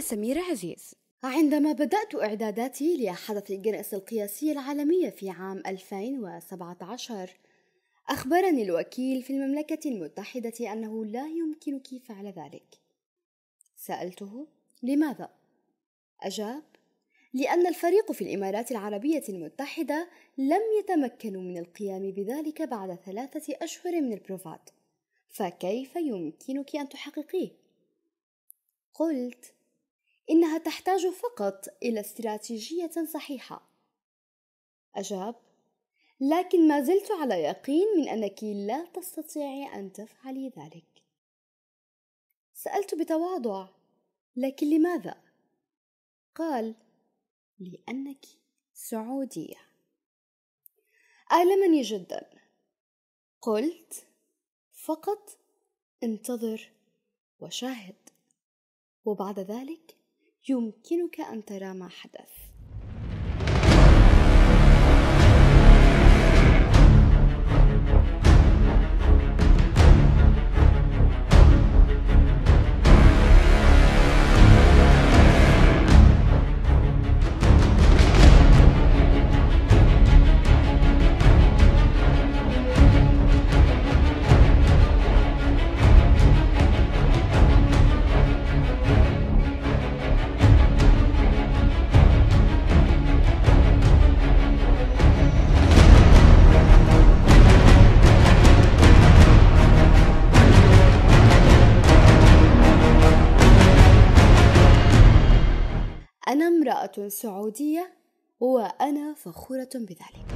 سميرة عزيز عندما بدأت إعداداتي لحدث جينيس القياسي العالمي في عام 2017 أخبرني الوكيل في المملكة المتحدة أنه لا يمكنك فعل ذلك سألته لماذا؟ أجاب لأن الفريق في الإمارات العربية المتحدة لم يتمكنوا من القيام بذلك بعد ثلاثة أشهر من البروفات فكيف يمكنك أن تحققيه؟ قلت إنها تحتاج فقط إلى استراتيجية صحيحة. أجاب لكن ما زلت على يقين من أنك لا تستطيعي أن تفعلي ذلك. سألت بتواضع لكن لماذا؟ قال لأنك سعودية. ألمني جدا. قلت فقط انتظر وشاهد. وبعد ذلك يمكنك أن ترى ما حدث. أنا امرأة سعودية وأنا فخورة بذلك.